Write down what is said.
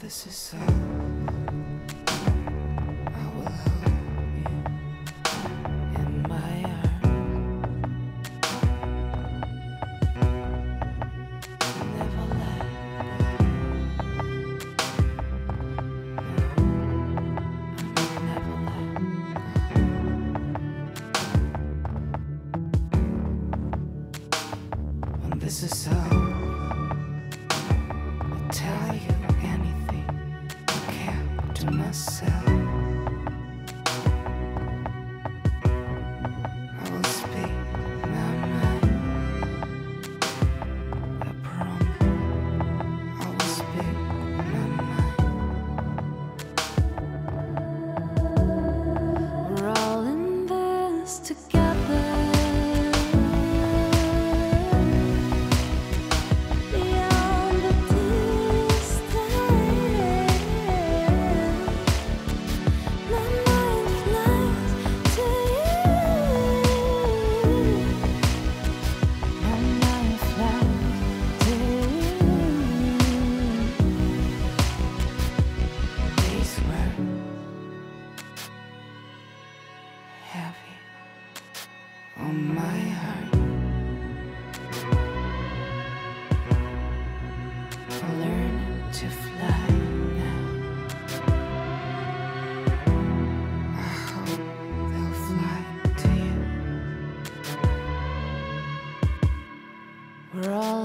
this is uh, so. Let. This is how I tell you myself. my heart. Learn to fly now. I hope they'll fly to you. We're all